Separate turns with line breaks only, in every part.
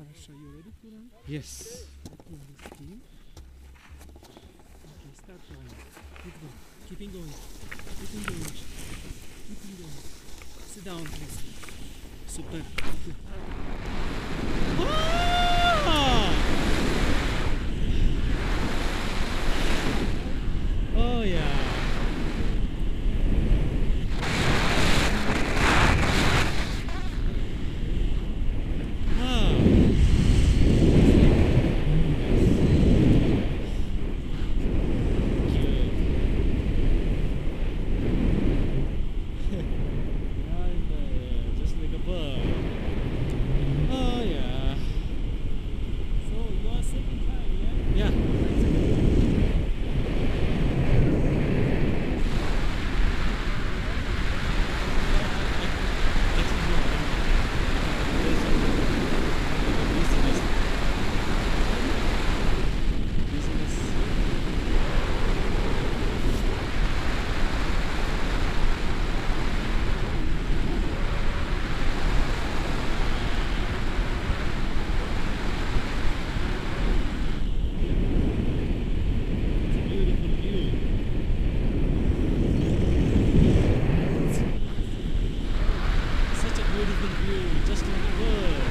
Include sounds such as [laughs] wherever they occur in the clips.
Arasha, you ready, Puran?
Yes.
Keep this. Okay, start going. Keep going. Keeping going. Keeping going. Keeping going. Sit down, please. Super.
just Justin good.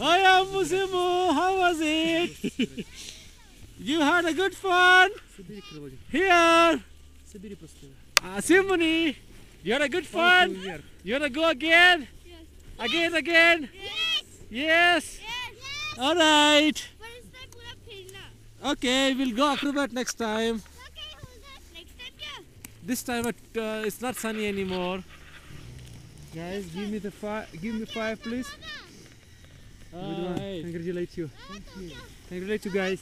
I am Musimo. How was it? [laughs] you had a good fun. Here.
Ah,
uh, Simoni, you had a good fun. You wanna go again? Yes. Again, again.
Yes.
Yes.
yes.
All right. Okay, we'll go acrobat next time. This time it, uh, it's not sunny anymore.
Guys, give me the five. Give me five, please. Good one. Congratulate you. Congratulate you guys.